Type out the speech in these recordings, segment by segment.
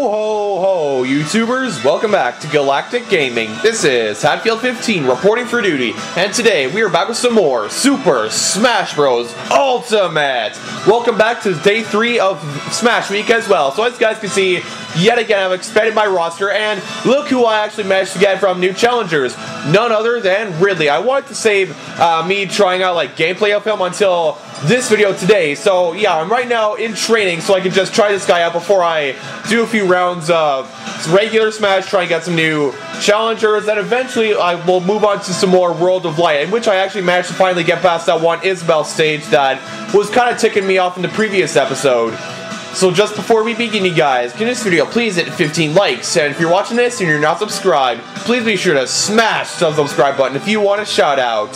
ho ho, YouTubers! Welcome back to Galactic Gaming. This is Hatfield15 reporting for duty, and today we are back with some more Super Smash Bros. Ultimate! Welcome back to day 3 of Smash Week as well. So as you guys can see, yet again I've expanded my roster, and look who I actually managed to get from new challengers. None other than Ridley. I wanted to save uh, me trying out like gameplay of him until this video today. So yeah, I'm right now in training so I can just try this guy out before I do a few rounds of regular Smash, try and get some new challengers, and eventually I will move on to some more World of Light, in which I actually managed to finally get past that one Isabelle stage that was kind of ticking me off in the previous episode. So just before we begin, you guys, can this video please hit 15 likes, and if you're watching this and you're not subscribed, please be sure to smash the subscribe button if you want a shout out.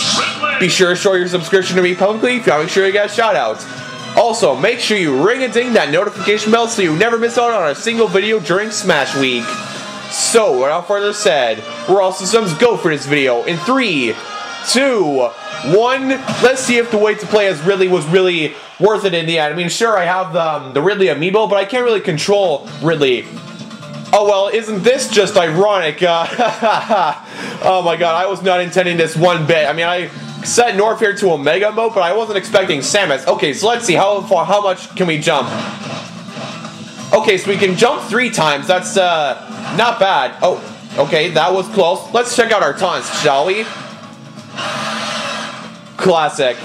Be sure to show your subscription to me publicly if you want to make sure you get shout out. Also, make sure you ring a ding that notification bell so you never miss out on a single video during Smash Week. So, without further said, we're all systems go for this video in three, two, one. Let's see if the wait to play as Ridley was really worth it in the end. I mean, sure, I have the, um, the Ridley amiibo, but I can't really control Ridley. Oh well, isn't this just ironic? Uh, oh my god, I was not intending this one bit. I mean, I set Norfair to Omega mode, but I wasn't expecting Samus. Okay, so let's see, how far, how much can we jump? Okay, so we can jump three times. That's uh, not bad. Oh, okay, that was close. Let's check out our taunts, shall we? Classic.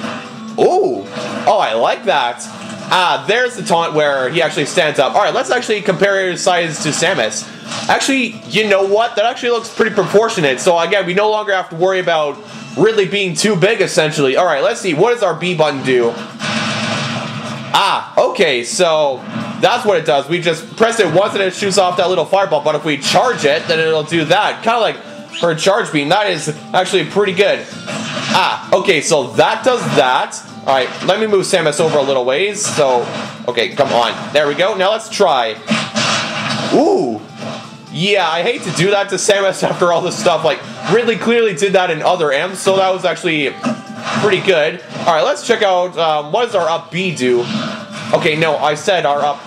Ooh, oh, I like that. Ah, there's the taunt where he actually stands up. All right, let's actually compare his size to Samus. Actually, you know what? That actually looks pretty proportionate. So again, we no longer have to worry about Ridley being too big, essentially. All right, let's see. What does our B button do? Ah, okay, so that's what it does. We just press it once and it shoots off that little fireball, but if we charge it, then it'll do that. Kind of like a charge beam. That is actually pretty good. Ah, okay, so that does that. All right, let me move Samus over a little ways. So, okay, come on. There we go. Now let's try. Ooh. Yeah, I hate to do that to Samus after all this stuff. Like, Ridley clearly did that in Other M's, so that was actually pretty good. All right, let's check out, um, what does our up B do? Okay, no, I said our up...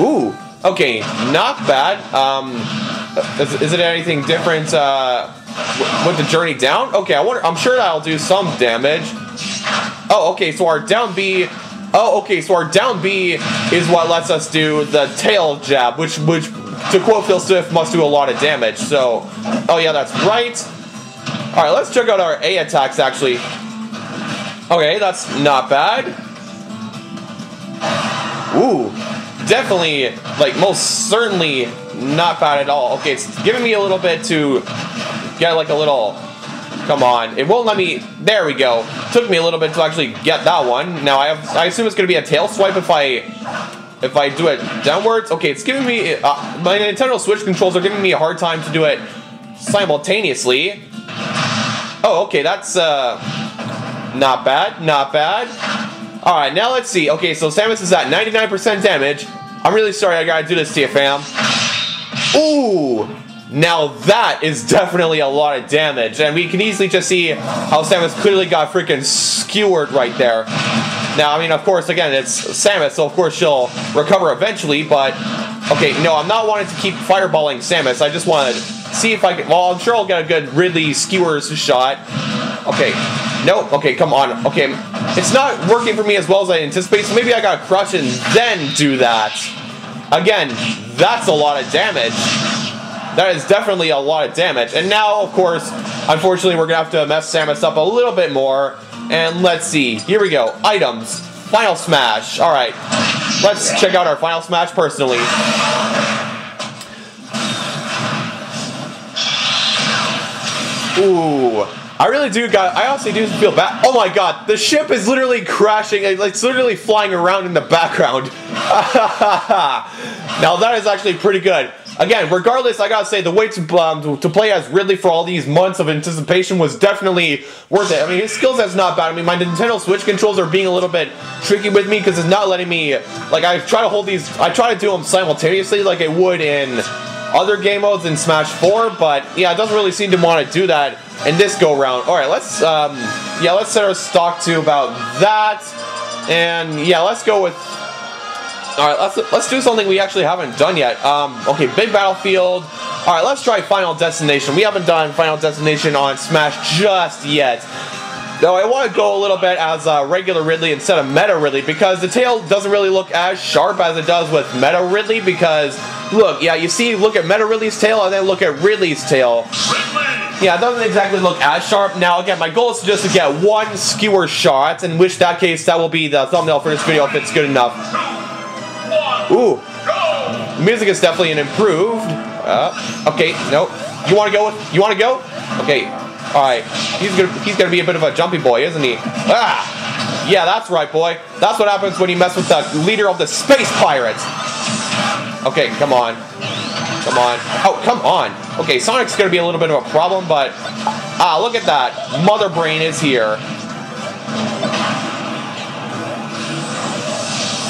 Ooh, okay, not bad. Um, is, is it anything different uh, with the journey down? Okay, I wonder, I'm sure that'll do some damage. Oh, okay, so our down B... Oh, okay, so our down B is what lets us do the tail jab, which, which to quote Phil Swift, must do a lot of damage. So, oh yeah, that's right. All right, let's check out our A attacks, actually. Okay, that's not bad. Ooh, definitely, like, most certainly not bad at all. Okay, it's giving me a little bit to get, like, a little... Come on, it won't let me... There we go. Took me a little bit to actually get that one. Now, I have. I assume it's going to be a tail swipe if I if I do it downwards, okay, it's giving me, uh, my Nintendo Switch controls are giving me a hard time to do it simultaneously. Oh, okay, that's, uh, not bad, not bad. Alright, now let's see. Okay, so Samus is at 99% damage. I'm really sorry I gotta do this to you, fam. Ooh! Now that is definitely a lot of damage, and we can easily just see how Samus clearly got freaking skewered right there. Now, I mean, of course, again, it's Samus, so of course she'll recover eventually, but... Okay, no, I'm not wanting to keep fireballing Samus. I just want to see if I can... Well, I'm sure I'll get a good Ridley skewers shot. Okay. Nope. Okay, come on. Okay, it's not working for me as well as I anticipate, so maybe I gotta crush and then do that. Again, that's a lot of damage. That is definitely a lot of damage. And now, of course, unfortunately, we're gonna have to mess Samus up a little bit more. And let's see. Here we go. Items. Final Smash. Alright. Let's check out our Final Smash personally. Ooh. I really do got I honestly do feel bad. Oh my god, the ship is literally crashing. It's literally flying around in the background. now that is actually pretty good. Again, regardless, I gotta say the wait to, um, to play as Ridley for all these months of anticipation was definitely worth it. I mean, his skill set's not bad. I mean, my Nintendo Switch controls are being a little bit tricky with me because it's not letting me, like, I try to hold these, I try to do them simultaneously like I would in other game modes in Smash 4, but yeah, it doesn't really seem to want to do that in this go round. All right, let's, um, yeah, let's set our stock to about that, and yeah, let's go with All right, let's let's do something we actually haven't done yet. Um, okay, big battlefield. All right, let's try Final Destination. We haven't done Final Destination on Smash just yet. Though I want to go a little bit as uh, regular Ridley instead of Meta Ridley because the tail doesn't really look as sharp as it does with Meta Ridley because, look, yeah, you see, look at Meta Ridley's tail and then look at Ridley's tail. Yeah, it doesn't exactly look as sharp. Now, again, my goal is just to get one skewer shot, in which that case, that will be the thumbnail for this video if it's good enough. Ooh. music is definitely an improved. Uh, okay, no. You want to go with, you want to go? Okay, Alright, he's gonna he's gonna be a bit of a jumpy boy, isn't he? Ah! Yeah, that's right, boy. That's what happens when you mess with the leader of the space pirates. Okay, come on. Come on. Oh, come on. Okay, Sonic's gonna be a little bit of a problem, but ah, look at that. Mother Brain is here.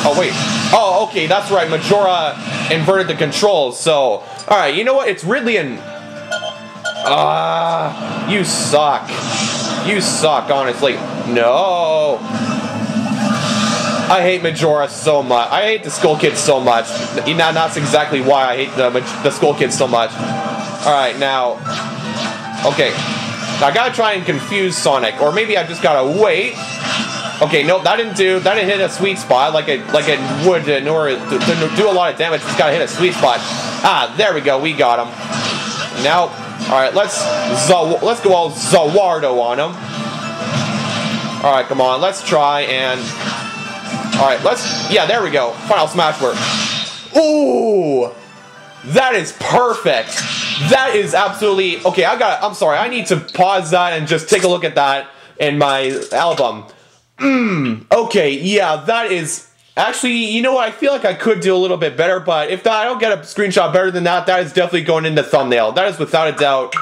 Oh wait. Oh, okay, that's right. Majora inverted the controls. So, all right. You know what? It's Ridley and Ah, you suck. You suck, honestly. No. I hate Majora so much. I hate the Skull Kid so much. Now, that's exactly why I hate the, the Skull Kid so much. Alright, now. Okay. Now, I gotta try and confuse Sonic. Or maybe I just gotta wait. Okay, nope, that didn't do. That didn't hit a sweet spot like it like it would in order to, to do a lot of damage. It's gotta hit a sweet spot. Ah, there we go. We got him. Now, all right, let's let's go all Za Warudo on him. All right, come on, let's try and. All right, let's. Yeah, there we go. Final smash work. Ooh, that is perfect. That is absolutely okay. I got. I'm sorry. I need to pause that and just take a look at that in my album. Mmm. Okay. Yeah, that is Actually, you know what? I feel like I could do a little bit better, but if I don't get a screenshot better than that, that is definitely going in the thumbnail. That is without a doubt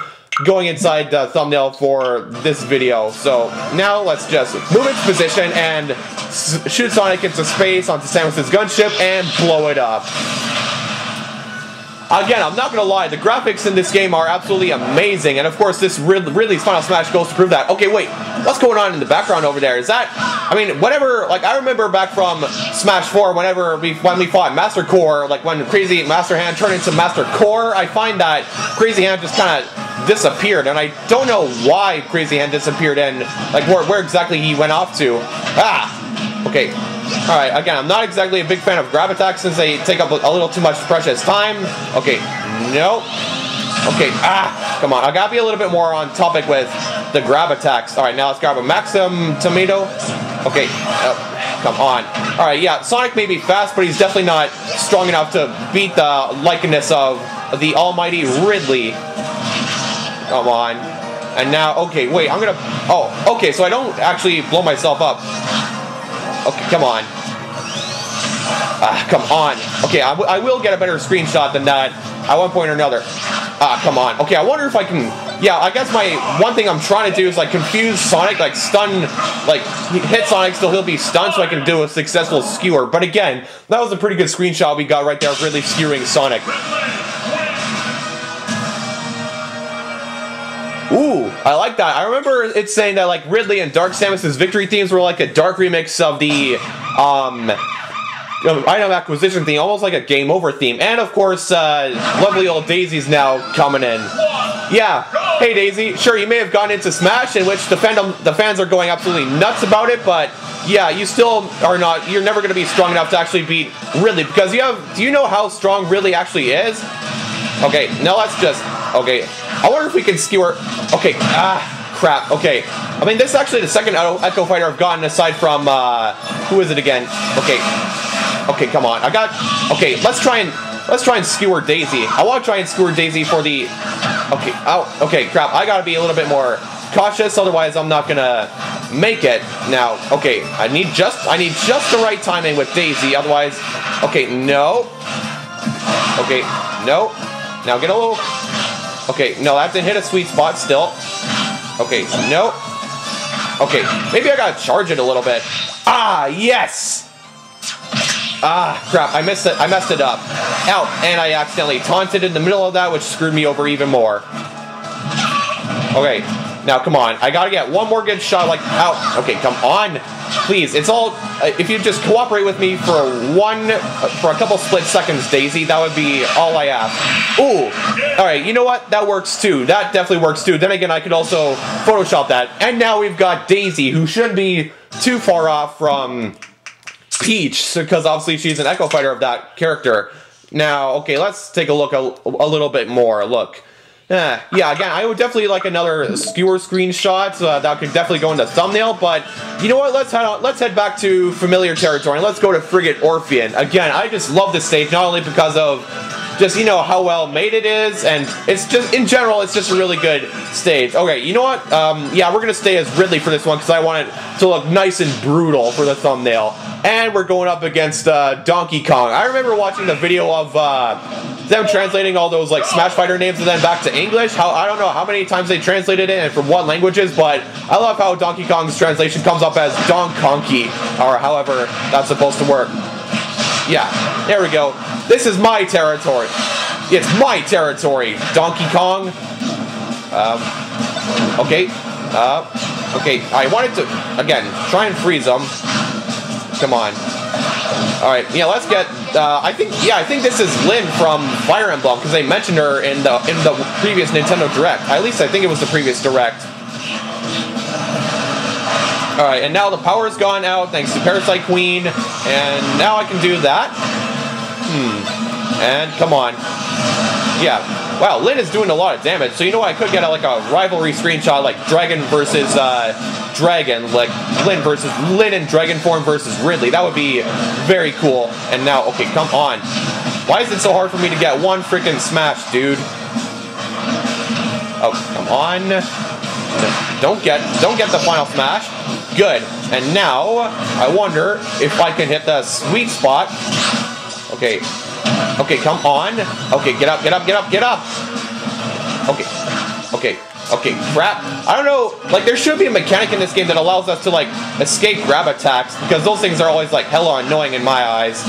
going inside the thumbnail for this video. So now let's just move its position and shoot Sonic into space onto Samus's gunship and blow it up. Again, I'm not gonna lie, the graphics in this game are absolutely amazing, and of course, this Ridley's Final Smash goes to prove that. Okay, wait, what's going on in the background over there? Is that, I mean, whatever, like, I remember back from Smash 4, whenever we, when we fought Master Core, like, when Crazy Master Hand turned into Master Core, I find that Crazy Hand just kind of disappeared, and I don't know why Crazy Hand disappeared and, like, where, where exactly he went off to. Ah! Okay, Alright, again, I'm not exactly a big fan of grab attacks since they take up a little too much precious time. Okay, nope. Okay, ah, come on. I gotta be a little bit more on topic with the grab attacks. Alright, now let's grab a Maxim Tomato. Okay, oh, come on. Alright, yeah, Sonic may be fast, but he's definitely not strong enough to beat the likeness of the almighty Ridley. Come on. And now, okay, wait, I'm gonna... Oh, okay, so I don't actually blow myself up. Okay, come on. Ah, come on. Okay, I, I will get a better screenshot than that at one point or another. Ah, come on. Okay, I wonder if I can... Yeah, I guess my... One thing I'm trying to do is, like, confuse Sonic, like, stun... Like, hit Sonic, so he'll be stunned so I can do a successful skewer. But again, that was a pretty good screenshot we got right there, really skewering Sonic. Ooh, I like that. I remember it saying that like Ridley and Dark Samus's victory themes were like a dark remix of the um item acquisition theme, almost like a game over theme. And of course, uh, lovely old Daisy's now coming in. Yeah, hey Daisy, sure you may have gone into Smash, in which the fandom, the fans are going absolutely nuts about it, but yeah, you still are not. You're never going to be strong enough to actually beat Ridley because you have. Do you know how strong Ridley actually is? Okay, now let's just. Okay, I wonder if we can skewer. Okay, ah, crap. Okay, I mean this is actually the second Echo Fighter I've gotten aside from uh, who is it again? Okay, okay, come on. I got. Okay, let's try and let's try and skewer Daisy. I want to try and skewer Daisy for the. Okay, oh, okay, crap. I gotta be a little bit more cautious, otherwise I'm not gonna make it. Now, okay, I need just I need just the right timing with Daisy, otherwise. Okay, no. Okay, no. Now get a little... Okay, no, that didn't hit a sweet spot still. Okay, no. Okay, maybe I gotta charge it a little bit. Ah, yes! Ah, crap, I missed it. I messed it up. Out, and I accidentally taunted in the middle of that, which screwed me over even more. Okay, Now, come on. I gotta get one more good shot, like, out. Okay, come on. Please, it's all, uh, if you just cooperate with me for one, uh, for a couple split seconds, Daisy, that would be all I ask. Ooh. Alright, you know what? That works too. That definitely works too. Then again, I could also Photoshop that. And now we've got Daisy, who shouldn't be too far off from Peach, because obviously she's an Echo Fighter of that character. Now, okay, let's take a look a, a little bit more. Look. Uh, yeah, again, I would definitely like another skewer screenshot. Uh, that could definitely go in the thumbnail. But you know what? Let's head let's head back to familiar territory and let's go to Frigate Orpheon. Again, I just love this stage not only because of just you know how well made it is, and it's just in general, it's just a really good stage. Okay, you know what? Um, yeah, we're gonna stay as Ridley for this one because I want it to look nice and brutal for the thumbnail. And we're going up against uh, Donkey Kong. I remember watching the video of uh, them translating all those like Smash Fighter names and then back to English. How I don't know how many times they translated it and from what languages, but I love how Donkey Kong's translation comes up as Don Conky, or however that's supposed to work. Yeah, there we go. This is my territory. It's my territory, Donkey Kong. Um, okay. Uh, okay, I wanted to, again, try and freeze them. Come on. Alright, yeah, let's get, uh, I think, yeah, I think this is Lyn from Fire Emblem, because they mentioned her in the, in the previous Nintendo Direct. At least I think it was the previous Direct. Alright, and now the power's gone out thanks to Parasite Queen, and now I can do that. Hmm. And come on. Yeah. Wow, Lyn is doing a lot of damage, so you know? I could get a, like a rivalry screenshot like Dragon versus uh, Dragon, like Lyn versus Lyn and Dragon form versus Ridley. That would be very cool. And now, okay, come on. Why is it so hard for me to get one freaking smash, dude? Oh, come on. Don't get don't get the final smash. Good. And now, I wonder if I can hit the sweet spot. Okay. Okay, come on. Okay, get up, get up, get up, get up. Okay. Okay. Okay, crap. I don't know, like, there should be a mechanic in this game that allows us to, like, escape grab attacks, because those things are always, like, hella annoying in my eyes.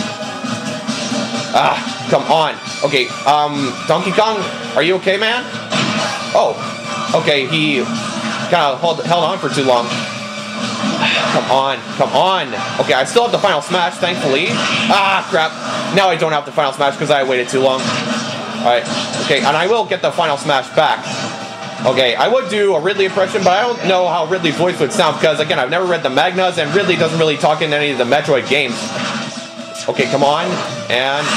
Ah, come on. Okay, um, Donkey Kong, are you okay, man? Oh, okay, he kind of held on for too long. Come on, come on. Okay, I still have the final smash, thankfully. Ah, crap. Now I don't have the final smash because I waited too long. Alright, okay, and I will get the final smash back. Okay, I would do a Ridley impression, but I don't know how Ridley's voice would sound because, again, I've never read the mangas, and Ridley doesn't really talk in any of the Metroid games. Okay, come on. And...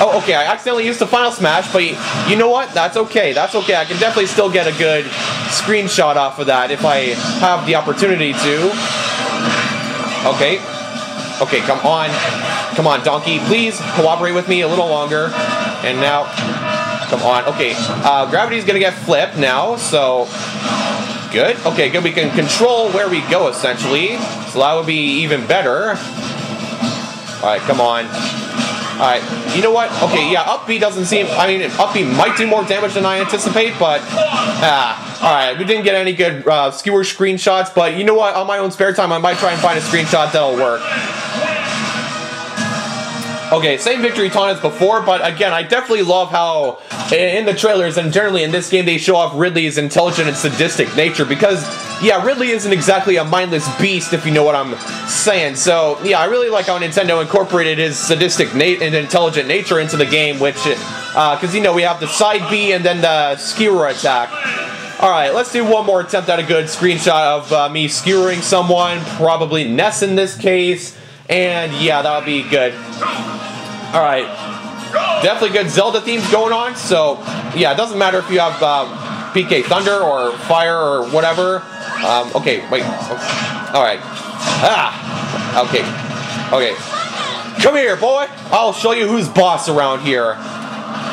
Oh, okay, I accidentally used the final smash, but you know what? That's okay. That's okay. I can definitely still get a good screenshot off of that if I have the opportunity to. Okay. Okay, come on. Come on, Donkey. Please cooperate with me a little longer. And now... Come on. Okay, uh, gravity's gonna get flipped now, so... Good. Okay, good. We can control where we go, essentially. So that would be even better. Alright, come on. Alright, you know what? Okay, yeah, up B doesn't seem... I mean, up B might do more damage than I anticipate, but... Ah, alright, we didn't get any good uh, skewer screenshots, but you know what? On my own spare time, I might try and find a screenshot that'll work. Okay, same victory taunt as before, but again, I definitely love how in the trailers and generally in this game they show off Ridley's intelligent and sadistic nature because, yeah, Ridley isn't exactly a mindless beast if you know what I'm saying. So, yeah, I really like how Nintendo incorporated his sadistic and intelligent nature into the game, which, because, uh, you know, we have the side B and then the skewer attack. Alright, let's do one more attempt at a good screenshot of uh, me skewering someone, probably Ness in this case, and yeah, that'll be good. Alright. Definitely good Zelda themes going on. So, yeah, it doesn't matter if you have uh, PK Thunder or Fire or whatever. Um, okay, wait. Alright. Ah! Okay. Okay. Come here, boy! I'll show you who's boss around here.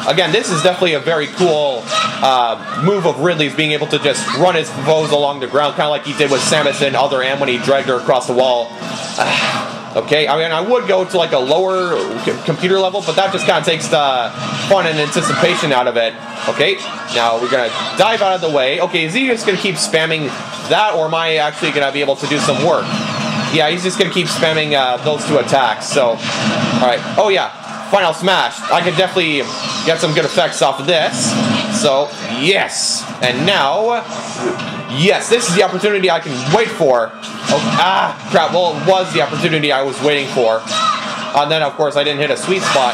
Again, this is definitely a very cool uh, move of Ridley's being able to just run his foes along the ground, kind of like he did with Samus and Other M when he dragged her across the wall. Okay, I mean, I would go to like a lower computer level, but that just kind of takes the fun and anticipation out of it. Okay, now we're gonna dive out of the way. Okay, is he just gonna keep spamming that, or am I actually gonna be able to do some work? Yeah, he's just gonna keep spamming uh, those two attacks. So, all right. Oh yeah, final smash. I could definitely get some good effects off of this. So yes, and now Yes, this is the opportunity I can wait for. Oh, ah, crap. Well, it was the opportunity I was waiting for. And then, of course, I didn't hit a sweet spot.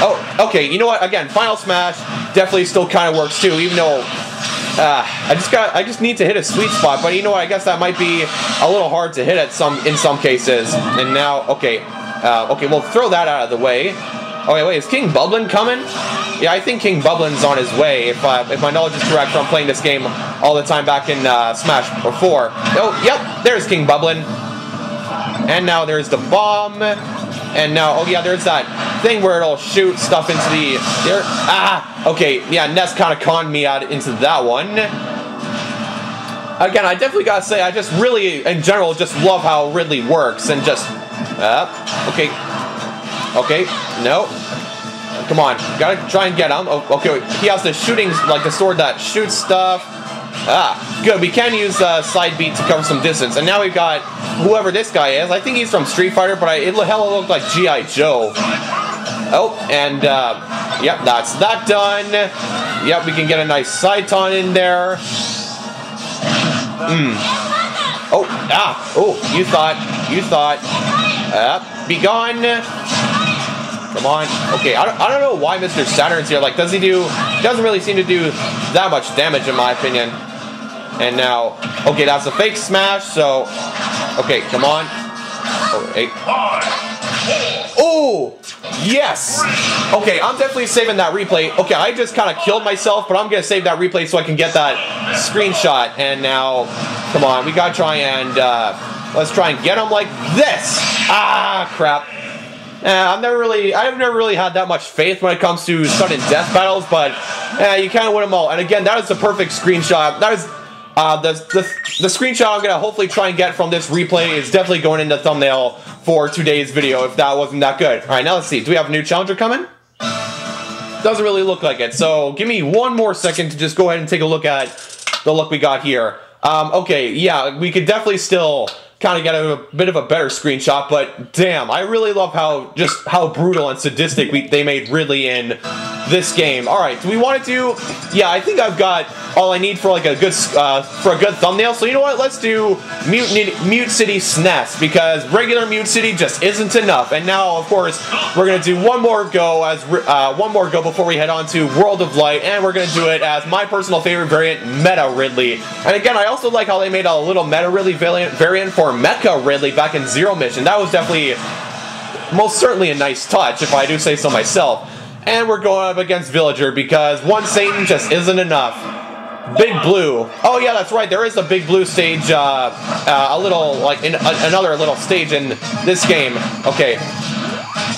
Oh, okay. You know what? Again, Final Smash definitely still kind of works too, even though uh, I just got I just need to hit a sweet spot. But you know what? I guess that might be a little hard to hit at some in some cases. And now, okay, uh, okay, we'll throw that out of the way. Oh wait, wait, is King Bulblin coming? Yeah, I think King Bulblin's on his way. If uh, if my knowledge is correct from playing this game all the time back in uh, Smash 4. Oh, yep, there's King Bulblin. And now there's the bomb. And now, oh yeah, there's that thing where it'll shoot stuff into the... There, ah! Okay, yeah, Ness kind of conned me out into that one. Again, I definitely gotta say, I just really, in general, just love how Ridley works, and just... Uh, okay. Okay, no. Come on, gotta try and get him. Oh, okay, he has the shooting, like the sword that shoots stuff. Ah, good. We can use uh, side B to cover some distance. And now we've got whoever this guy is. I think he's from Street Fighter, but I, it hella looked like G.I. Joe. Oh, and uh, yep, that's that done. Yep, we can get a nice Saiton in there. Hmm. Oh, ah, oh, you thought, you thought. Uh, be gone. Come on. Okay, I don't, I don't know why Mr. Saturn's here. Like, does he do... doesn't really seem to do that much damage, in my opinion. And now... Okay, that's a fake smash, so... Okay, come on. Oh, hey. Oh! Yes! Okay, I'm definitely saving that replay. Okay, I just kind of killed myself, but I'm going to save that replay so I can get that screenshot. And now... Come on, we got to try and... Uh, let's try and get him like this! Ah, crap. Uh, I've never really, I've never really had that much faith when it comes to sudden death battles, but uh, you kind of win them all. And again, that is the perfect screenshot. That is uh, the, the the screenshot I'm gonna hopefully try and get from this replay is definitely going in the thumbnail for today's video. If that wasn't that good. All right, now let's see. Do we have a new challenger coming? Doesn't really look like it. So give me one more second to just go ahead and take a look at the look we got here. Um, okay, yeah, we could definitely still kind of get a, bit of a better screenshot, but damn, I really love how just how brutal and sadistic we, they made Ridley in this game. All right, do we want to do? Yeah, I think I've got all I need for like a good uh, for a good thumbnail. So you know what? Let's do Mute, Mute City SNES because regular Mute City just isn't enough. And now, of course, we're gonna do one more go as uh, one more go before we head on to World of Light, and we're gonna do it as my personal favorite variant, Meta Ridley. And again, I also like how they made a little Meta Ridley variant variant for Mecha Ridley back in Zero Mission. That was definitely most certainly a nice touch, if I do say so myself. And we're going up against Villager because one Satan just isn't enough. Big Blue. Oh yeah, that's right. There is a Big Blue stage, uh, uh, a little like in, another little stage in this game. Okay,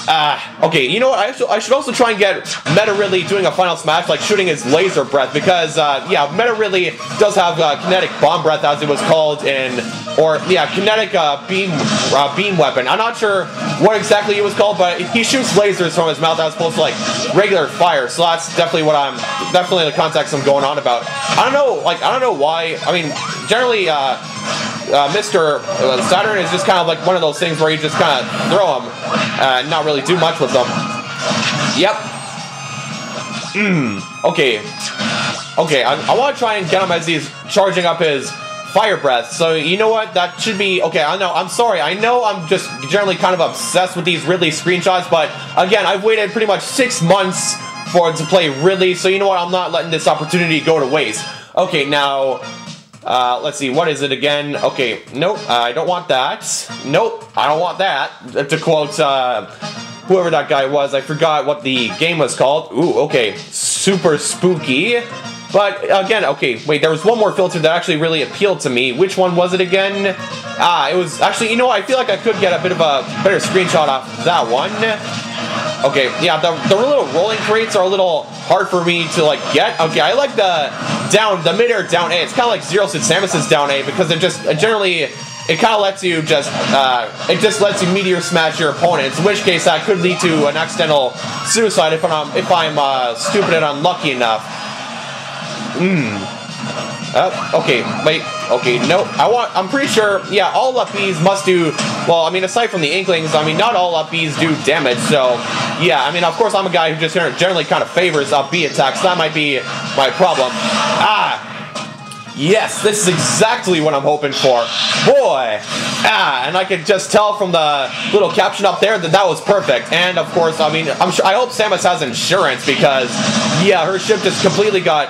Ah, uh, okay, you know what? I, should, I should also try and get Meta Ridley doing a final smash, like shooting his laser breath, because, uh, yeah, Meta Ridley does have uh, kinetic bomb breath, as it was called in, or, yeah, kinetic uh, beam uh, beam weapon. I'm not sure what exactly it was called, but he shoots lasers from his mouth as opposed to, like, regular fire, so that's definitely what I'm, definitely the context I'm going on about. I don't know, like, I don't know why, I mean, generally, uh, uh, Mr. Saturn is just kind of like one of those things where you just kind of throw them and not really do much with them. Yep. Mmm. Okay. Okay, I, I want to try and get him as he's charging up his fire breath. So you know what? That should be okay. I know. I'm sorry. I know I'm just generally kind of obsessed with these Ridley screenshots, but again, I've waited pretty much six months for to play Ridley. So you know what? I'm not letting this opportunity go to waste. Okay, now uh, let's see, what is it again? Okay, nope, uh, I don't want that. Nope, I don't want that. To quote uh, whoever that guy was, I forgot what the game was called. Ooh, okay, super spooky. But again, okay, wait, there was one more filter that actually really appealed to me. Which one was it again? Ah, it was actually, you know what, I feel like I could get a bit of a better screenshot off that one. Okay, yeah, the, the little rolling crates are a little hard for me to like get. Okay, I like the down, the mid-air down A. It's kind of like Zero Suit Samus's down A because it just generally it kind of lets you just uh, it just lets you meteor smash your opponents. In which case that could lead to an accidental suicide if I'm if I'm uh, stupid and unlucky enough. Hmm. Uh, okay, wait. Okay, no. I want. I'm pretty sure. Yeah, all up Bs must do. Well, I mean, aside from the Inklings, I mean, not all up Bs do damage. So, yeah. I mean, of course, I'm a guy who just generally kind of favors up attacks. That might be my problem. Ah. Yes, this is exactly what I'm hoping for. Boy! Ah, and I could just tell from the little caption up there that that was perfect. And of course, I mean, I'm sure, I hope Samus has insurance because, yeah, her ship just completely got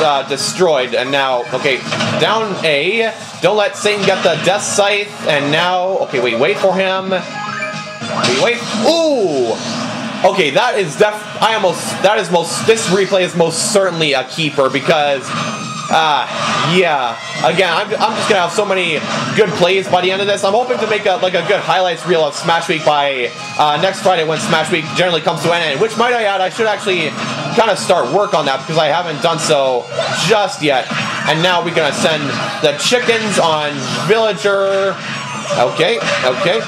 uh, destroyed. And now, okay, down A. Don't let Satan get the Death Scythe. And now, okay, wait, wait for him. Wait, wait. Ooh! Okay, that is def. I almost. That is most. This replay is most certainly a keeper because Ah, uh, yeah. Again, I'm, I'm just gonna have so many good plays by the end of this. I'm hoping to make a like a good highlights reel of Smash Week by uh, next Friday when Smash Week generally comes to an end. Which might I add, I should actually kind of start work on that because I haven't done so just yet. And now we're gonna send the chickens on Villager. Okay, okay.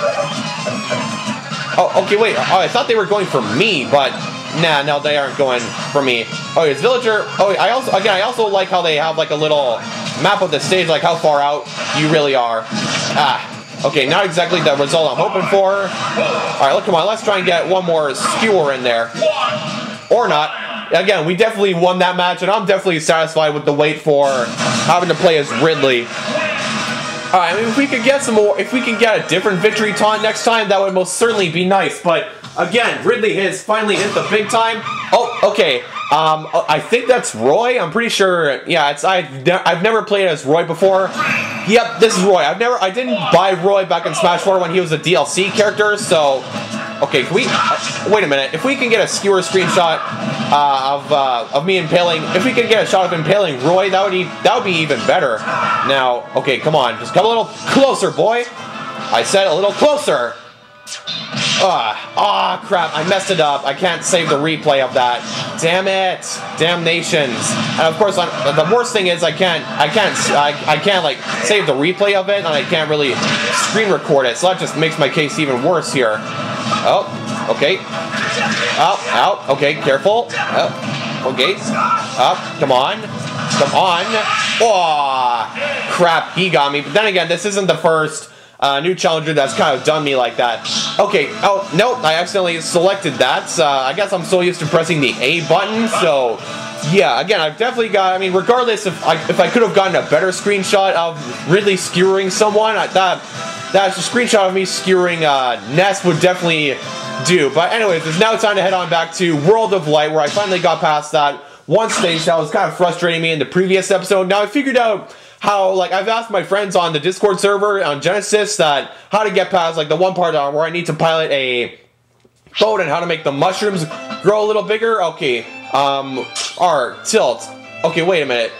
Oh, okay. Wait. Oh, I thought they were going for me, but Nah, no, they aren't going for me. Oh, it's Villager. Oh, I also, again, I also like how they have like a little map of the stage, like how far out you really are. Ah, okay, not exactly the result I'm hoping for. All right, look, come on, let's try and get one more skewer in there. Or not. Again, we definitely won that match, and I'm definitely satisfied with the wait for having to play as Ridley. All right, I mean, if we could get some more, if we can get a different victory taunt next time, that would most certainly be nice. But Again, Ridley has finally hit the big time. Oh, okay. Um, I think that's Roy. I'm pretty sure. Yeah, it's I've ne I've never played as Roy before. Yep, this is Roy. I've never I didn't buy Roy back in Smash 4 when he was a DLC character. So, okay, can we? Uh, wait a minute. If we can get a skewer screenshot uh, of uh, of me impaling, if we can get a shot of impaling Roy, that would be that would be even better. Now, okay, come on, just come a little closer, boy. I said a little closer. Ah, ah, crap, I messed it up. I can't save the replay of that. Damn it. Damnations. And of course, the worst thing is I can't, I can't, I, I can't, like, save the replay of it, and I can't really screen record it, so that just makes my case even worse here. Oh, okay. Out, out, okay, careful. Oh, okay. Up, come on. Come on. Oh, crap, he got me. But then again, this isn't the first uh, new challenger that's kind of done me like that. Okay, oh, nope, I accidentally selected that. Uh, I guess I'm so used to pressing the A button, so yeah, again, I've definitely got, I mean, regardless if I, if I could have gotten a better screenshot of Ridley skewering someone, I, that, that's a screenshot of me skewering uh, Ness would definitely do. But anyways, it's now time to head on back to World of Light, where I finally got past that one stage that was kind of frustrating me in the previous episode. Now I figured out how like I've asked my friends on the Discord server on Genesis that how to get past like the one part where I need to pilot a boat and how to make the mushrooms grow a little bigger. Okay, um, R tilt. Okay, wait a minute.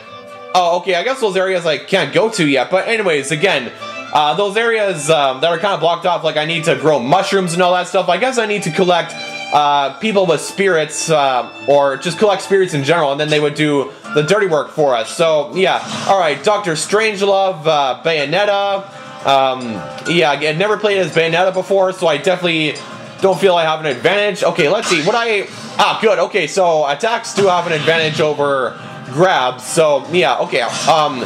Oh, okay. I guess those areas I can't go to yet. But anyways, again, uh, those areas um, that are kind of blocked off, like I need to grow mushrooms and all that stuff. I guess I need to collect uh, people with spirits, uh, or just collect spirits in general, and then they would do the dirty work for us. So, yeah. Alright, Dr. Strangelove, uh, Bayonetta. Um, yeah, I never played as Bayonetta before, so I definitely don't feel I have an advantage. Okay, let's see. What I... Ah, good. Okay, so attacks do have an advantage over grabs. So, yeah, okay. Um,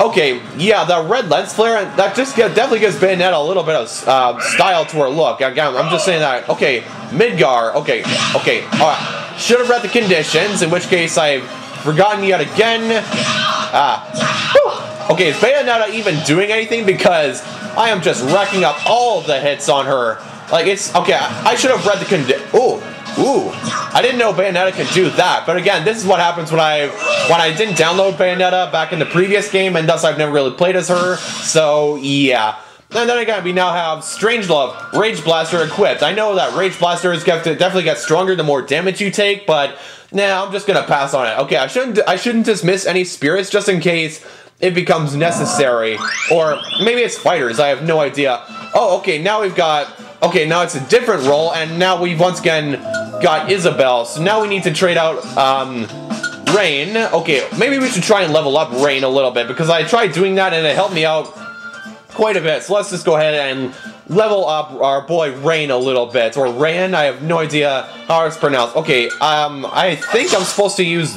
Okay, yeah, the red lens flare, that just definitely gives Bayonetta a little bit of uh, style to her look. Again, I'm just saying that. Okay, Midgar, okay, okay, alright. Should have read the conditions, in which case I've forgotten yet again. Ah. Okay, is Bayonetta even doing anything? Because I am just racking up all the hits on her. Like, it's... Okay, I should have read the condition. Ooh. Ooh, I didn't know Bayonetta could do that. But again, this is what happens when I when I didn't download Bayonetta back in the previous game, and thus I've never really played as her. So yeah. And then again, we now have Strangelove, Rage Blaster equipped. I know that Rage Blaster is definitely get stronger the more damage you take, but nah, I'm just gonna pass on it. Okay, I shouldn't I shouldn't dismiss any spirits just in case it becomes necessary. Or maybe it's fighters, I have no idea. Oh, okay, now we've got Okay, now it's a different Roll, and now we've once again got Isabelle. So now we need to trade out um, Rain. Okay, maybe we should try and level up Rain a little bit, because I tried doing that and it helped me out quite a bit. So let's just go ahead and level up our boy Rain a little bit. Or Rain, I have no idea how it's pronounced. Okay, um, I think I'm supposed to use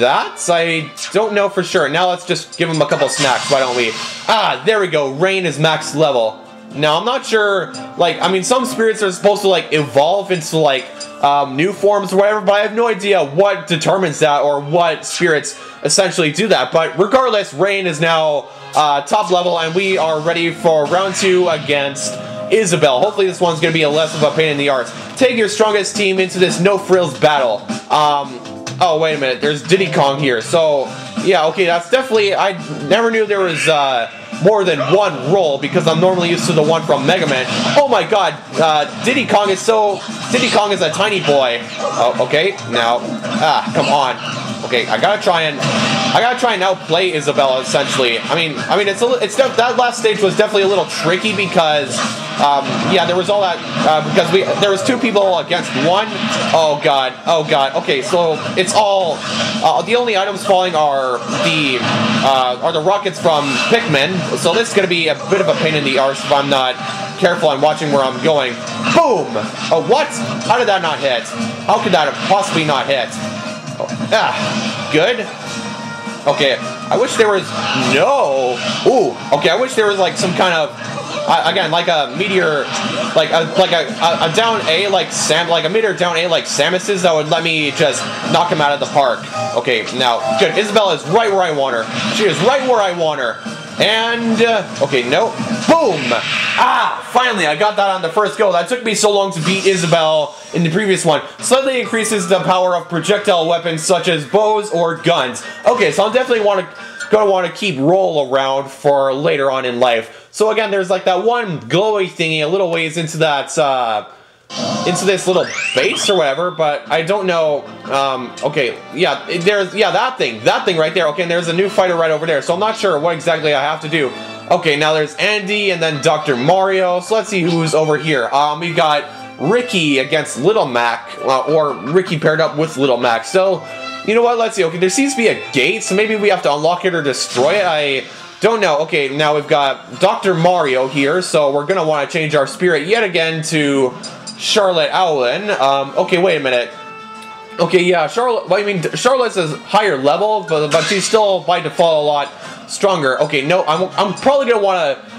that? I don't know for sure. Now let's just give him a couple snacks, why don't we? Ah, there we go. Rain is max level. Now, I'm not sure, like, I mean, some spirits are supposed to, like, evolve into, like, um, new forms or whatever, but I have no idea what determines that or what spirits essentially do that. But regardless, Rain is now uh, top level, and we are ready for round two against Isabelle. Hopefully this one's going to be a less of a pain in the arse. Take your strongest team into this no-frills battle. Um, oh, wait a minute. There's Diddy Kong here. So, yeah, okay, that's definitely... I never knew there was... Uh, more than one Roll because I'm normally used to the one from Mega Man. Oh my god, uh, Diddy Kong is so... Diddy Kong is a tiny boy. Oh, okay, now... Ah, come on. Okay, I gotta try and I gotta try and outplay Isabella. Essentially, I mean, I mean, it's a, it's that last stage was definitely a little tricky because, um, yeah, there was all that uh, because we there was two people against one. Oh god, oh god. Okay, so it's all uh, the only items falling are the uh, are the rockets from Pikmin. So this is gonna be a bit of a pain in the arse if I'm not careful I'm watching where I'm going. Boom! Oh, what? How did that not hit? How could that have possibly not hit? Ah, good. Okay, I wish there was no. Ooh, okay. I wish there was like some kind of again like a meteor, like a like a, a, a, down A like Sam like a meteor down A like Samus's that would let me just knock him out of the park. Okay, now good. Isabelle is right where I want her. She is right where I want her. And, uh, okay, no. Boom! Ah, finally, I got that on the first go. That took me so long to beat Isabelle in the previous one. Slightly increases the power of projectile weapons such as bows or guns. Okay, so I'm definitely want to gonna want to keep Roll around for later on in life. So again, there's like that one glowy thingy a little ways into that, uh, into this little base or whatever, but I don't know. Um, okay, yeah, there's yeah that thing, that thing right there. Okay, and there's a new fighter right over there, so I'm not sure what exactly I have to do. Okay, now there's Andy and then Dr. Mario. So let's see who's over here. Um, we got Ricky against Little Mac, uh, or Ricky paired up with Little Mac. So, you know what? Let's see. Okay, there seems to be a gate, so maybe we have to unlock it or destroy it. I don't know. Okay, now we've got Dr. Mario here, so we're gonna want to change our spirit yet again to Charlotte Aulin. Um, okay, wait a minute. Okay, yeah, Charlotte. Well, I mean, Charlotte's a higher level, but but she's still by default a lot stronger. Okay, no, I'm I'm probably gonna want to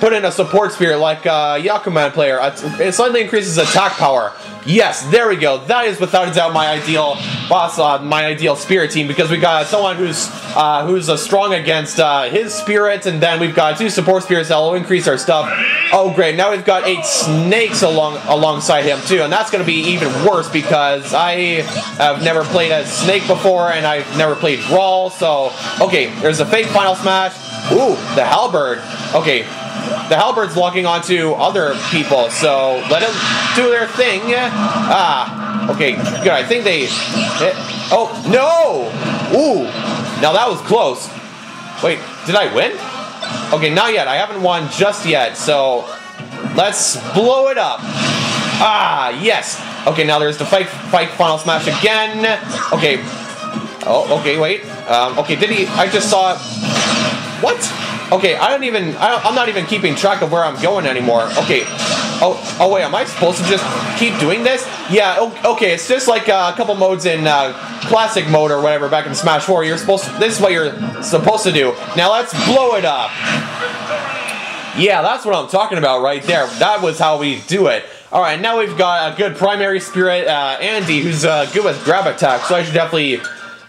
put in a support spirit like uh, Yakuman player. It slightly increases attack power. Yes, there we go. That is without a doubt my ideal boss, uh, my ideal spirit team because we got someone who's uh, who's uh, strong against uh, his spirits, and then we've got two support spirits that will increase our stuff. Oh, great! Now we've got eight snakes along alongside him too, and that's going to be even worse because I have never played as snake before, and I've never played brawl. So, okay, there's a fake final smash. Ooh, the halberd. Okay, the halberd's locking onto other people, so let them do their thing. Ah, okay, good. I think they hit. Oh, no! Ooh, now that was close. Wait, did I win? Okay, not yet. I haven't won just yet, so let's blow it up. Ah, yes. Okay, now there's the fight, fight final smash again. Okay. Oh, okay, wait. Um, okay, did he? I just saw. What? Okay, I don't even, I am not even keeping track of where I'm going anymore. Okay. Oh, oh wait, am I supposed to just keep doing this? Yeah, okay, it's just like uh, a couple modes in uh, classic mode or whatever back in Smash 4. You're supposed to, this is what you're supposed to do. Now let's blow it up. Yeah, that's what I'm talking about right there. That was how we do it. Alright, now we've got a good primary spirit, uh, Andy, who's uh, good with grab attack, so I should definitely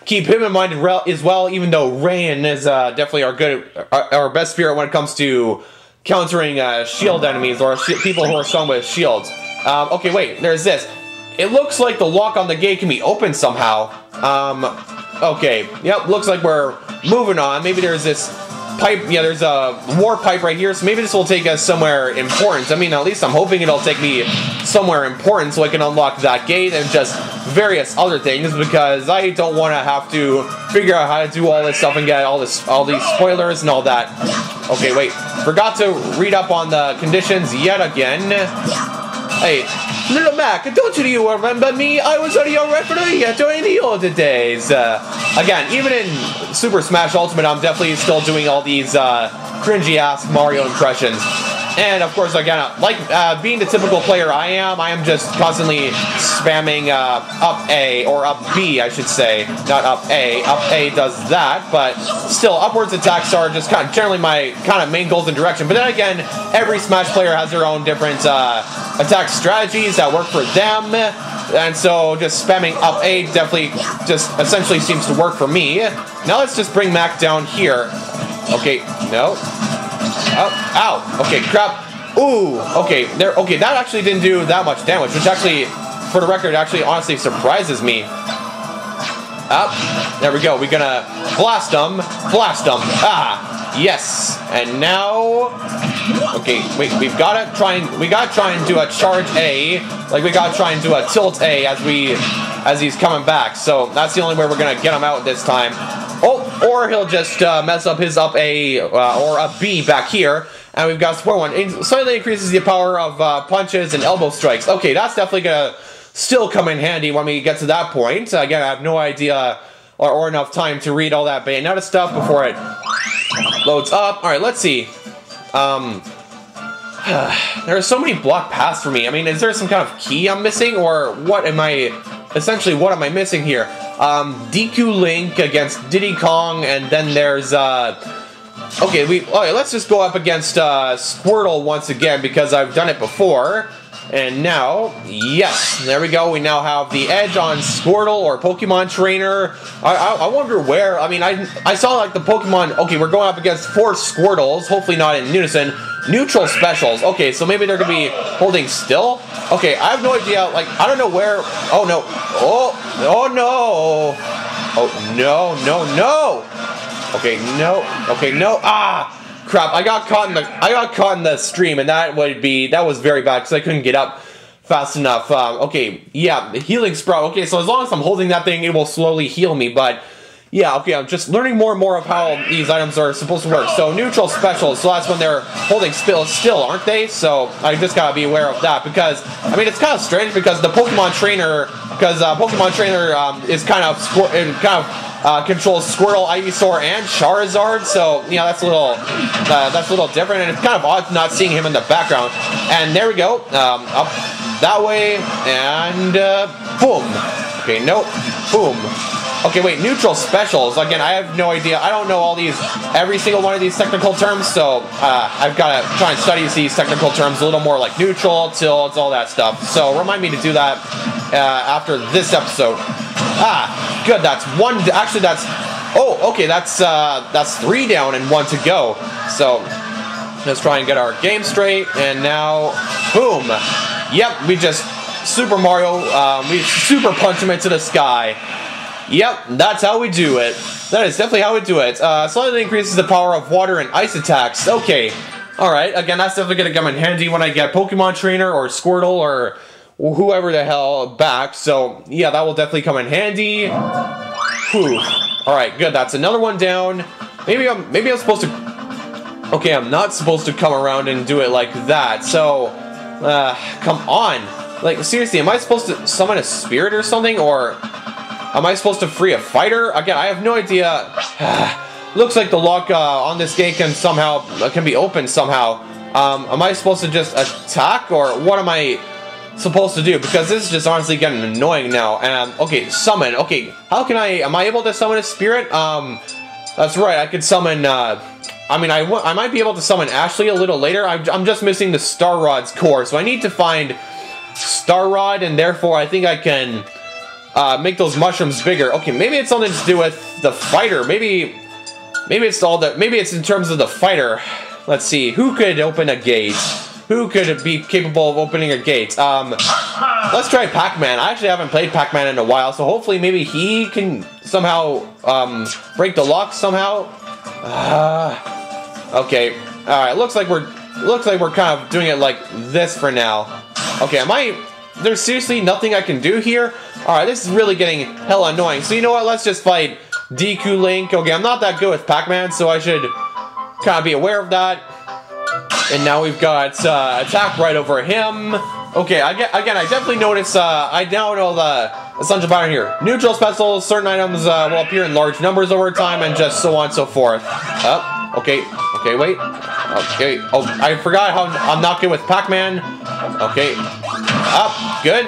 keep him in mind as well, even though Rain is uh, definitely our good, our, our, best spirit when it comes to countering uh, shield enemies or sh people who are strong with shields. Um, okay, wait, there's this. It looks like the lock on the gate can be opened somehow. Um, okay, yep, looks like we're moving on. Maybe there's this pipe, yeah, there's a warp pipe right here, so maybe this will take us somewhere important. I mean, at least I'm hoping it'll take me somewhere important so I can unlock that gate and just various other things because I don't want to have to figure out how to do all this stuff and get all this, all these spoilers and all that. Okay, wait, forgot to read up on the conditions yet again. Hey, Little Mac, don't you remember me? I was on your referee during the old days. Uh, again, even in Super Smash Ultimate, I'm definitely still doing all these uh, cringy-ass Mario impressions. And of course, again, like uh, being the typical player I am, I am just constantly spamming uh, up A, or up B, I should say. Not up A. Up A does that, but still, upwards attacks are just kind of generally my kind of main goals and direction. But then again, every Smash player has their own different uh, attack strategies that work for them. And so just spamming up A definitely just essentially seems to work for me. Now let's just bring Mac down here. Okay, no. Oh, ow. Okay, crap. Ooh, okay, there. Okay, that actually didn't do that much damage, which actually, for the record, actually honestly surprises me. Up, there we go. We're gonna blast them, blast them. Ah, yes. And now, okay, wait. We've gotta try and we gotta try and do a charge A, like we gotta try and do a tilt A as we, as he's coming back. So that's the only way we're gonna get him out this time. Oh, or he'll just uh, mess up his up A uh, or a B back here. And we've got support one. It slightly increases the power of uh, punches and elbow strikes. Okay, that's definitely to still come in handy when we get to that point. Again, I have no idea or, or enough time to read all that Bayonetta stuff before it loads up. All right, let's see. Um, there are so many block paths for me. I mean, is there some kind of key I'm missing, or what am I? Essentially, what am I missing here? Um, Deku Link against Diddy Kong, and then there's uh, Okay, we okay, let's just go up against uh, Squirtle once again because I've done it before. And now, yes, there we go. We now have the edge on Squirtle or Pokemon Trainer. I, I, I, wonder where. I mean, I I saw like the Pokemon. Okay, we're going up against four Squirtles. Hopefully not in unison. Neutral specials. Okay, so maybe they're gonna be holding still. Okay, I have no idea. Like I don't know where. Oh no. Oh oh no. Oh no no no. Okay, no. Okay, no. Ah! Crap, I got caught in the I got caught in the stream and that would be that was very bad because I couldn't get up fast enough. Um, okay, yeah, the healing sprout. Okay, so as long as I'm holding that thing, it will slowly heal me, but yeah, okay, I'm just learning more and more of how these items are supposed to work. So neutral specials, so that's when they're holding still, still, aren't they? So I just gotta be aware of that because I mean it's kind of strange because the Pokemon trainer, because uh, Pokemon trainer um, is kind of kind of uh, controls Squirtle, Ivysaur, and Charizard. So you know that's a little uh, that's a little different, and it's kind of odd not seeing him in the background. And there we go, um, up that way, and uh, boom. Okay, nope, boom. Okay, wait, neutral specials. Again, I have no idea. I don't know all these, every single one of these technical terms, so uh, I've got to try and study these technical terms a little more, like neutral, tilts, all that stuff. So remind me to do that uh, after this episode. Ah, good. That's one. Actually, that's. Oh, okay. That's uh, that's three down and one to go. So let's try and get our game straight. And now, boom. Yep, we just Super Mario. Um, we super punch him into the sky. Yep, that's how we do it. That is definitely how we do it. Uh, slightly increases the power of water and ice attacks. Okay. Alright, again, that's definitely going to come in handy when I get Pokemon Trainer or Squirtle or whoever the hell back. So, yeah, that will definitely come in handy. Whew. Alright, good. That's another one down. Maybe I'm, maybe I'm supposed to... Okay, I'm not supposed to come around and do it like that. So, uh, come on. Like, seriously, am I supposed to summon a spirit or something? Or am I supposed to free a fighter? Again, I have no idea. Looks like the lock uh, on this gate can somehow, uh, can be opened somehow. Um, am I supposed to just attack? Or what am I supposed to do because this is just honestly getting annoying now. And okay, summon. Okay, how can I? Am I able to summon a spirit? Um, that's right. I could summon. Uh, I mean, I, I might be able to summon Ashley a little later. I'm, I'm just missing the Star Rod's core, so I need to find Star Rod, and therefore I think I can uh, make those mushrooms bigger. Okay, maybe it's something to do with the fighter. Maybe, maybe it's all that. Maybe it's in terms of the fighter. Let's see. Who could open a gate? Who could be capable of opening a gate? Um, let's try Pac-Man. I actually haven't played Pac-Man in a while, so hopefully maybe he can somehow um, break the lock somehow. Uh, okay. All right. Looks like we're looks like we're kind of doing it like this for now. Okay. Am I? There's seriously nothing I can do here. All right. This is really getting hella annoying. So you know what? Let's just fight Deku Link. Okay. I'm not that good with Pac-Man, so I should kind of be aware of that. And now we've got uh, attack right over him. Okay, again, I definitely notice, uh, I now know the essential pattern here. Neutral specials, certain items uh, will appear in large numbers over time, and just so on and so forth. Oh, okay, okay, wait. Okay, oh, I forgot how I'm not good with Pac-Man. Okay, up, good.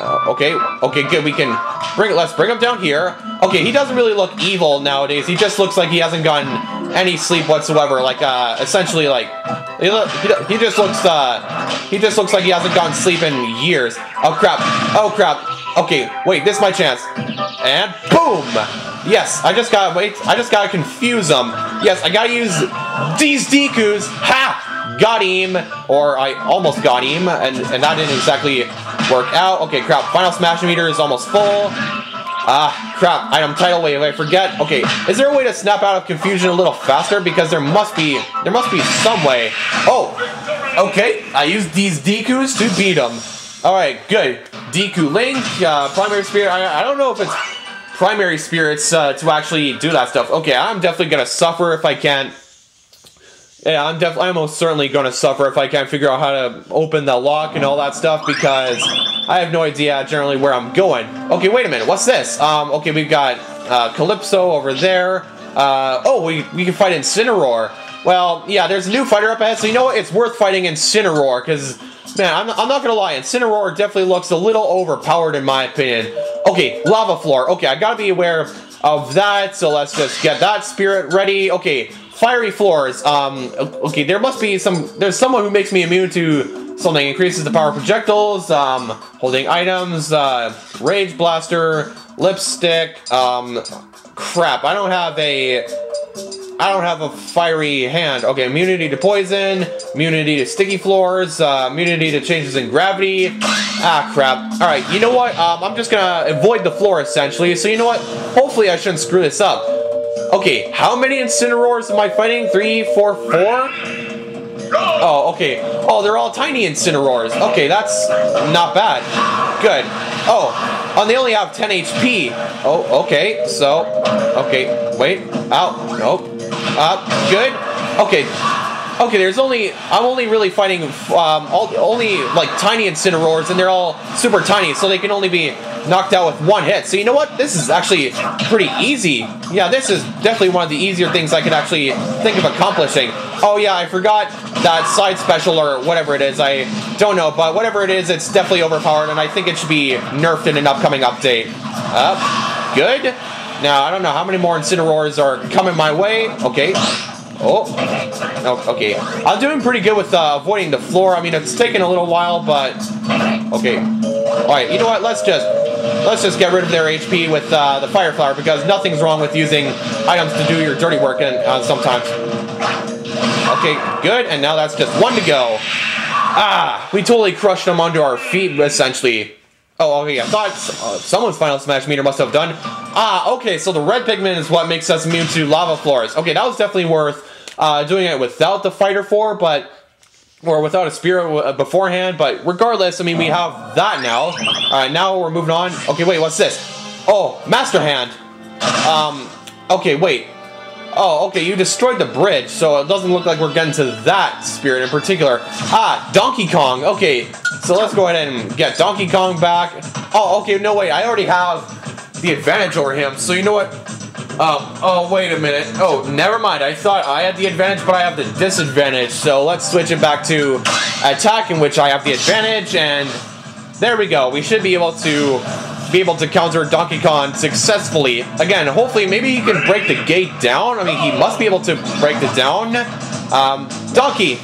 Uh, okay, okay, good, we can bring it, let's bring him down here. Okay, he doesn't really look evil nowadays, he just looks like he hasn't gotten any sleep whatsoever. Like, uh, essentially, like, he, he, just looks, uh, he just looks like he hasn't gotten sleep in years. Oh, crap. Oh, crap. Okay, wait, this is my chance. And boom! Yes, I just gotta wait. I just gotta confuse them. Yes, I gotta use these Dekus. Ha! Got him, or I almost got him, and, and that didn't exactly work out. Okay, crap. Final smash meter is almost full. Ah, crap. Item title. Wait, wait, forget. Okay, is there a way to snap out of confusion a little faster? Because there must be, there must be some way. Oh, okay. I used these Dekus to beat them. All right, good. Deku Link, uh, Primary Spirit. I, I don't know if it's Primary Spirits uh, to actually do that stuff. Okay, I'm definitely gonna suffer if I can't. Yeah, I'm definitely, I'm most certainly gonna suffer if I can't figure out how to open the lock and all that stuff because I have no idea generally where I'm going. Okay, wait a minute. What's this? Um, okay, we've got uh, Calypso over there. Uh, oh, we, we can fight Incineroar. Well, yeah, there's a new fighter up ahead, so you know what? It's worth fighting Incineroar because Man, I'm, I'm not gonna lie, Incineroar definitely looks a little overpowered in my opinion. Okay, Lava Floor. Okay, I gotta be aware of that, so let's just get that spirit ready. Okay, Fiery Floors. Um, okay, there must be some, there's someone who makes me immune to something. Increases the power of projectiles, um, holding items, uh, Rage Blaster, Lipstick, um, crap, I don't have a I don't have a fiery hand. Okay, immunity to poison, immunity to sticky floors, uh, immunity to changes in gravity. Ah, crap. Alright, you know what? Um, I'm just gonna avoid the floor, essentially. So you know what? Hopefully I shouldn't screw this up. Okay, how many Incineroars am I fighting? Three, four, four? Oh, okay. Oh, they're all tiny Incineroars. Okay, that's not bad. Good. Oh, oh, they only have 10 HP. Oh, okay. So, okay. Wait. Out. Nope. Uh, good. Okay. Okay, there's only I'm only really fighting um, all, only like tiny incineroars, and they're all super tiny, so they can only be knocked out with one hit. So you know what? This is actually pretty easy. Yeah, this is definitely one of the easier things I could actually think of accomplishing. Oh yeah, I forgot that side special or whatever it is. I don't know, but whatever it is, it's definitely overpowered, and I think it should be nerfed in an upcoming update. Up, good. Now, I don't know how many more Incineroars are coming my way. Okay. Oh. okay. I'm doing pretty good with uh, avoiding the floor. I mean, it's taking a little while, but... Okay. Alright, you know what? Let's just... Let's just get rid of their HP with uh, the Fire Flower, because nothing's wrong with using items to do your dirty work and, uh, sometimes. Okay, good. And now that's just one to go. Ah, we totally crushed them onto our feet, essentially. Oh, okay, I thought uh, someone's Final Smash meter must have done. Ah, okay, so the Red Pikmin is what makes us immune to lava floors. Okay, that was definitely worth uh, doing it without the fighter for, but or without a spirit uh, beforehand, but regardless, I mean, we have that now. Alright, now we're moving on. Okay, wait, what's this? Oh, Master Hand. Um, okay, wait. Oh, okay, you destroyed the bridge, so it doesn't look like we're getting to that spirit in particular. Ah, Donkey Kong. Okay, so let's go ahead and get Donkey Kong back. Oh, okay, no, wait, I already have the advantage over him, so you know what? Um, oh, wait a minute. Oh, never mind. I thought I had the advantage, but I have the disadvantage. So let's switch it back to attack, in which I have the advantage, and there we go. We should be able to be able to counter Donkey Kong successfully. Again, hopefully, maybe he can break the gate down. I mean, he must be able to break it down. Um, Donkey,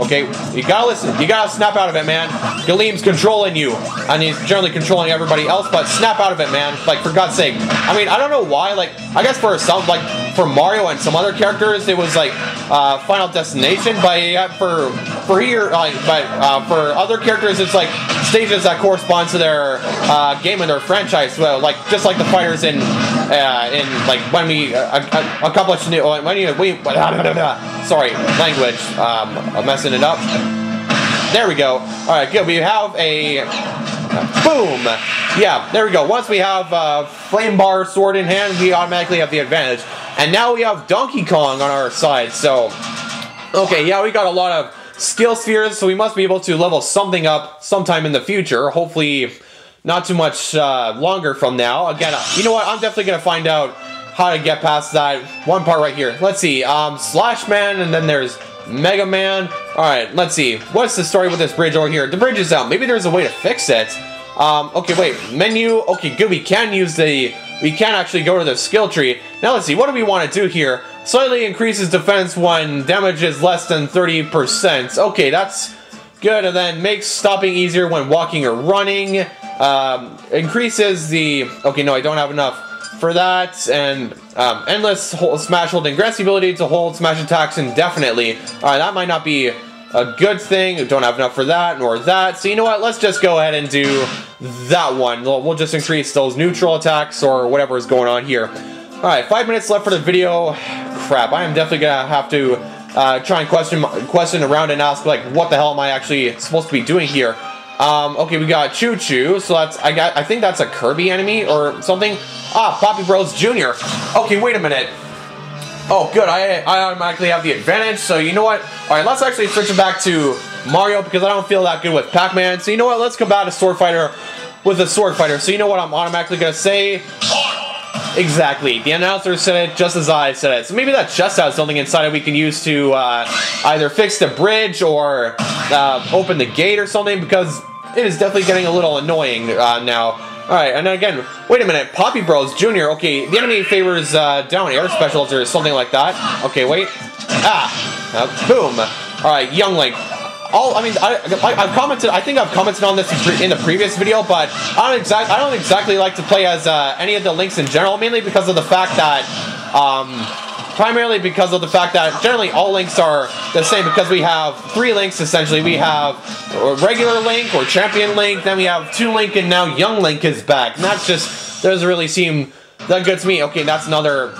Okay, you gotta listen. You gotta snap out of it, man. Galeem's controlling you, and he's generally controlling everybody else. But snap out of it, man. Like for God's sake. I mean, I don't know why. Like, I guess for some, like for Mario and some other characters, it was like uh, Final Destination. But yeah, for for here, like, but uh, for other characters, it's like stages that correspond to their uh, game and their franchise. Well, like just like the fighters in uh, in like when we uh, accomplish new when we, we sorry language um, a message it up. There we go. All right, good. We have a boom. Yeah, there we go. Once we have uh, flame bar sword in hand, we automatically have the advantage. And now we have Donkey Kong on our side. So, okay, yeah, we got a lot of skill spheres, so we must be able to level something up sometime in the future. Hopefully, not too much uh, longer from now. Again, uh, you know what? I'm definitely gonna find out how to get past that one part right here. Let's see. Um, Slash Man, and then there's Mega Man. Alright, let's see. What's the story with this bridge over here? The bridge is out. Maybe there's a way to fix it. Um, okay, wait. Menu. Okay, good. We can use the... We can actually go to the skill tree. Now, let's see. What do we want to do here? Slightly increases defense when damage is less than 30%. Okay, that's good. And then makes stopping easier when walking or running. Um, increases the... Okay, no, I don't have enough for that. And um, endless hold, smash holding grants the ability to hold smash attacks indefinitely. Alright, that might not be a good thing. Don't have enough for that, nor that. So you know what? Let's just go ahead and do that one. We'll just increase those neutral attacks or whatever is going on here. Alright, five minutes left for the video. Crap, I am definitely gonna have to uh, try and question question around and ask like what the hell am I actually supposed to be doing here. Um, okay, we got ChuChu, so that's I got I think that's a Kirby enemy or something. Ah, Poppy Bros Jr. Okay, wait a minute. Oh, good. I, I automatically have the advantage. So you know what? All right, let's actually switch it back to Mario because I don't feel that good with Pac-Man. So you know what? Let's combat a sword fighter with a sword fighter. So you know what I'm automatically to say? Exactly. The announcer said it just as I said it. So maybe that just has something inside it we can use to uh, either fix the bridge or uh, open the gate or something because it is definitely getting a little annoying uh, now. Alright, and again, wait a minute, Poppy Bros Jr., okay, the enemy favors uh, down air specials or something like that. Okay, wait. Ah! Uh, boom! Alright, Young Link. All, I mean, I, I, have commented, I think I've commented on this in the previous video, but I don't, I don't exactly like to play as uh, any of the links in general, mainly because of the fact that, um, primarily because of the fact that generally all links are the same because we have three links essentially. We have a regular link or champion link, then we have Toon link, and now young link is back. And that just doesn't really seem that good to me. Okay, that's another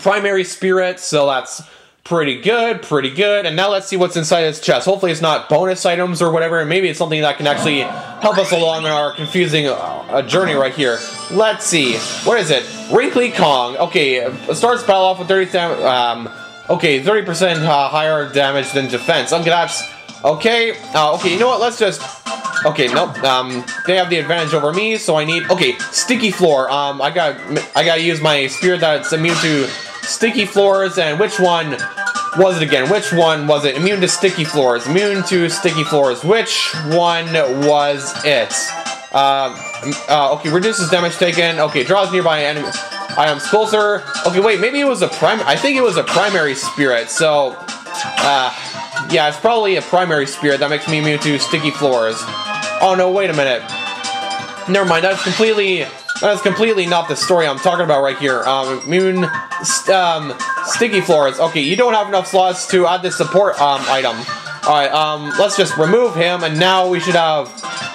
primary spirit, so that's pretty good, pretty good. And now let's see what's inside his chest. Hopefully it's not bonus items or whatever, and maybe it's something that can actually help us along in our confusing uh, journey right here. Let's see. What is it? Wrinkly Kong. Okay, starts battle off with 30 um, okay, 30% uh, higher damage than defense. Okay, that's okay. Uh, okay, you know what? Let's just Okay, nope. Um, they have the advantage over me, so I need. Okay, sticky floor. Um, I got I gotta use my spirit that's immune to sticky floors, and which one was it again? Which one was it? Immune to sticky floors. Immune to sticky floors. Which one was it? Uh, uh, okay, reduces damage taken. Okay, draws nearby enemy am closer. Okay, wait, maybe it was a prime. I think it was a primary spirit. So, uh, yeah, it's probably a primary spirit that makes me immune to sticky floors. Oh no, wait a minute. Never mind. That's completely that's completely not the story I'm talking about right here. Um, Moon, st um, Sticky Floors. Okay, you don't have enough slots to add this support um, item. Alright, um, let's just remove him, and now we should have...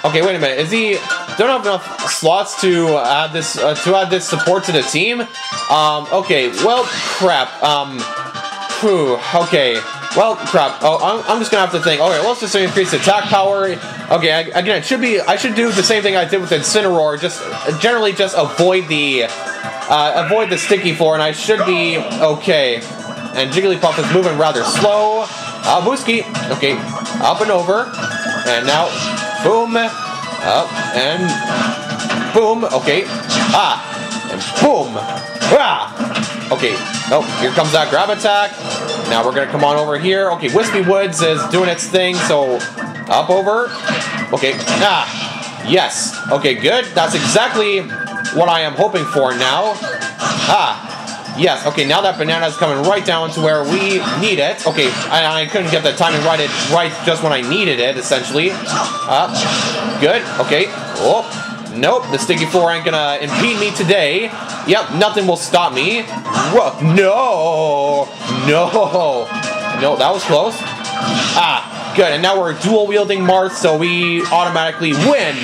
Okay, wait a minute. Is he... Don't have enough slots to add this uh, to add this support to the team? Um, okay, well, crap. Um, whew, okay. Well, crap. Oh, I'm, I'm just gonna have to think. Okay, let's just increase attack power. Okay, I, again, it should be. I should do the same thing I did with Incineroar. Just generally, just avoid the uh, avoid the sticky floor, and I should be okay. And Jigglypuff is moving rather slow. Uh, Booski, okay, up and over, and now, boom, up and boom. Okay, ah, and boom, ah. Okay, oh, here comes that grab attack. Now we're gonna come on over here. Okay, Wispy Woods is doing its thing, so up over. Okay, ah, yes. Okay, good. That's exactly what I am hoping for now. Ah, yes. Okay, now that banana is coming right down to where we need it. Okay, I, I couldn't get the timing right, it, right just when I needed it, essentially. Ah, uh, good. Okay. Oh, nope. The sticky floor ain't gonna impede me today. Yep, nothing will stop me. Whoa, no, no, no, that was close. Ah, good, and now we're dual-wielding Marth, so we automatically win.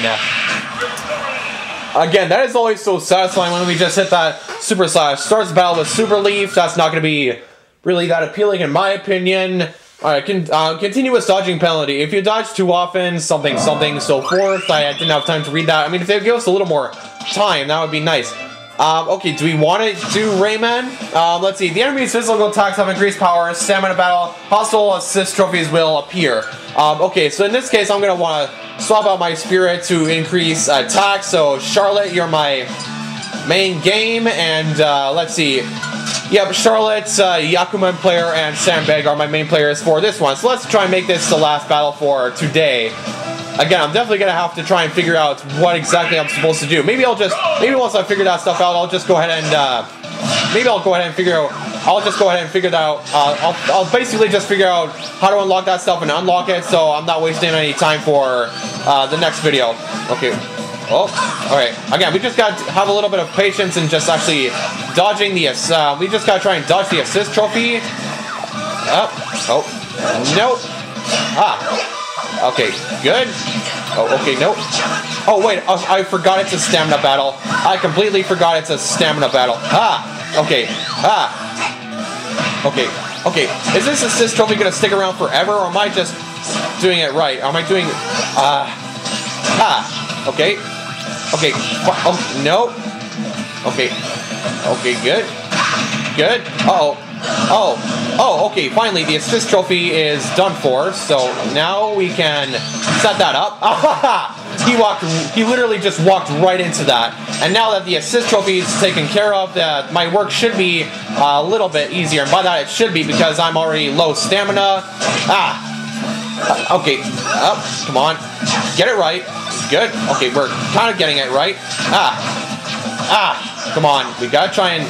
Again, that is always so satisfying when we just hit that Super Slash. Starts battle with Super Leaf, that's not to be really that appealing in my opinion. Alright, con uh, continuous dodging penalty. If you dodge too often, something, something, so forth. I, I didn't have time to read that. I mean, if they give us a little more time, that would be nice. Um, okay, do we want to do Rayman? Um, let's see. The enemy's physical attacks have increased power, stamina battle, hostile assist trophies will appear. Um, okay, so in this case, I'm going to want to swap out my spirit to increase attack. So, Charlotte, you're my main game, and uh, let's see. Yep, Charlotte, uh, Yakuman player, and Sandbag are my main players for this one. So let's try and make this the last battle for today again, I'm definitely gonna have to try and figure out what exactly I'm supposed to do. Maybe I'll just, maybe once I figure that stuff out, I'll just go ahead and, uh, maybe I'll go ahead and figure out I'll just go ahead and figure that out. Uh, I'll, I'll basically just figure out how to unlock that stuff and unlock it, so I'm not wasting any time for uh, the next video. Okay. Oh, alright. Again, we just got to have a little bit of patience and just actually dodging the, uh, we just gotta try and dodge the assist trophy. Up. Oh. Nope. Ah. Okay, good. Oh, okay, nope. Oh, wait, oh, I forgot it's a stamina battle. I completely forgot it's a stamina battle. Ah. Okay. Ah. Okay. Okay. Is this assist trophy gonna stick around forever, or am I just doing it right? Am I doing... Uh... Ah. Okay. Okay. Oh, no. Okay. Okay, good. Good. Uh oh Oh. Oh, okay. Finally, the assist trophy is done for, so now we can set that up. he walked, he literally just walked right into that. And now that the assist trophy is taken care of, that my work should be a little bit easier. And by that, it should be because I'm already low stamina. Ah. Okay. Up. Oh, come on. Get it right. Good. Okay, we're kind of getting it right. Ah. Ah. Come on. We gotta try and...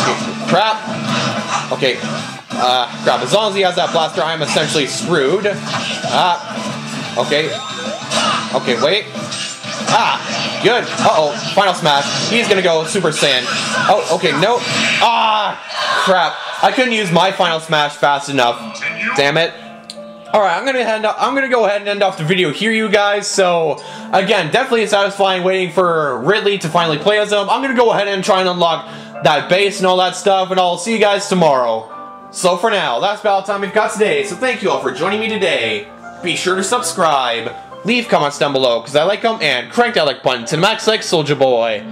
Okay. Crap. Okay. Uh, crap. As long as he has that blaster, I'm essentially screwed. Ah. Okay. Okay, wait. Ah, good. Uh-oh, final smash. He's gonna go Super Saiyan. Oh, okay, no. Ah, crap. I couldn't use my final smash fast enough. Damn it. Alright, I'm gonna end up, I'm gonna go ahead and end off the video here, you guys. So, again, definitely satisfying waiting for Ridley to finally play as him. I'm gonna go ahead and try and unlock that base and all that stuff, and I'll see you guys tomorrow. So for now, that's about all the time we've got today, so thank you all for joining me today. Be sure to subscribe leave comments down below because I like them, and crank that like button to max like Soldier Boy.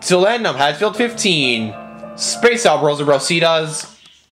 Till then, I'm Hatfield15. Space out, Bros and Rositas.